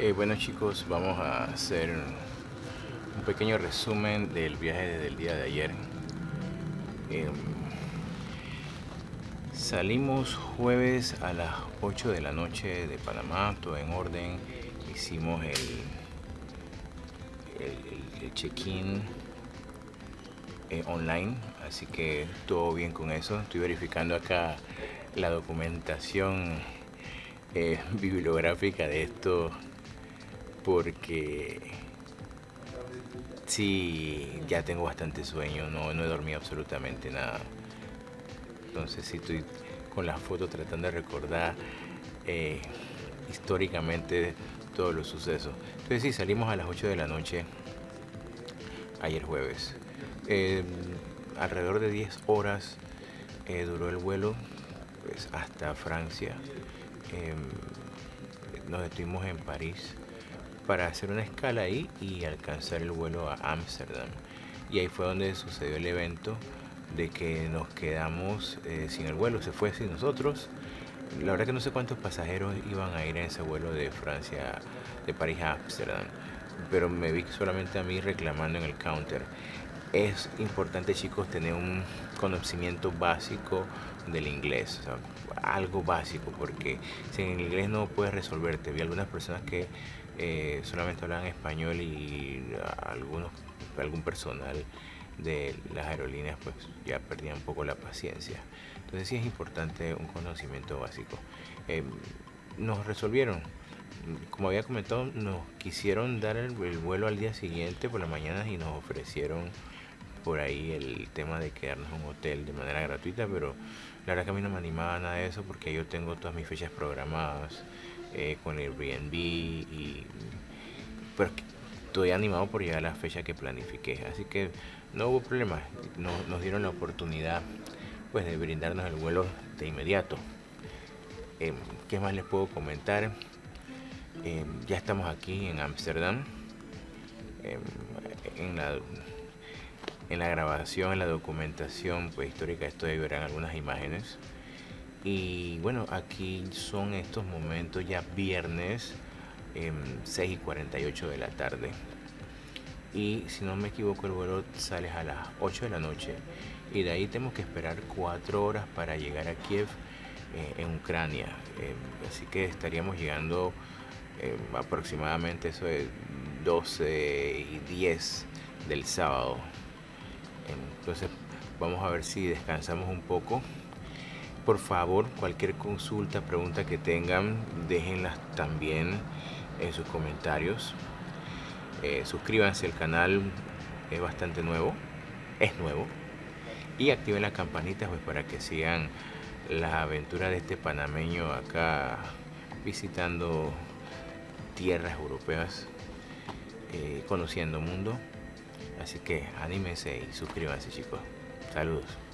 Eh, bueno chicos, vamos a hacer un pequeño resumen del viaje desde el día de ayer. Em, salimos jueves a las 8 de la noche de Panamá, todo en orden. Hicimos el, el, check-in eh, online, así que todo bien con eso. Estoy verificando acá la documentación eh, bibliográfica de esto porque sí, ya tengo bastante sueño, no, no he dormido absolutamente nada. Entonces sí estoy con la foto tratando de recordar eh, históricamente todos los sucesos. Entonces sí, salimos a las 8 de la noche ayer jueves. Eh, alrededor de 10 horas eh, duró el vuelo pues, hasta Francia. nos detuvimos en París para hacer una escala ahí y alcanzar el vuelo a Ámsterdam. Y ahí fue donde sucedió el evento de que nos quedamos eh, sin el vuelo, se fue sin nosotros. La verdad que no sé cuántos pasajeros iban a ir en ese vuelo de Francia, de París a Ámsterdam, pero me vi solamente a mí reclamando en el counter. Es importante chicos tener un conocimiento básico del inglés, algo básico, porque si en inglés no puedes resolverte. Vi algunas personas que eh, solamente hablan español y algunos, algún personal de las aerolíneas pues ya perdían un poco la paciencia. Entonces sí es importante un conocimiento básico. Eh, nos resolvieron, como había comentado, nos quisieron dar el, vuelo al día siguiente por la mañana y nos ofrecieron por ahí el tema de quedarnos en un hotel de manera gratuita, pero la verdad que a mí no me animaba nada de eso porque yo tengo todas mis fechas programadas eh, con Airbnb y pero estoy animado por llegar a la fecha que planifiqué. Así que no hubo problema. Nos, dieron la oportunidad pues de brindarnos el vuelo de inmediato. Eh, qué más les puedo comentar eh, ya estamos aquí en Ámsterdam. Em, en la en la grabación, en la documentación pues, histórica, esto verán algunas imágenes. Y bueno, aquí son estos momentos ya viernes, 6 em, y 48 de la tarde. Y si no me equivoco, el vuelo sale a las 8 de la noche. Y de ahí tenemos que esperar 4 horas para llegar a Kiev, eh, en Ucrania. Em, así que estaríamos llegando em, aproximadamente eso de 12 y 10 del sábado. Entonces vamos a ver si descansamos un poco por favor, cualquier consulta, pregunta que tengan, déjenlas también en sus comentarios. Eh, suscríbanse al canal, es bastante nuevo, es nuevo. Y activen la campanita pues, para que sigan las aventuras de este panameño acá visitando tierras europeas, eh, conociendo mundo. Así que anímense y suscríbanse chicos. Saludos.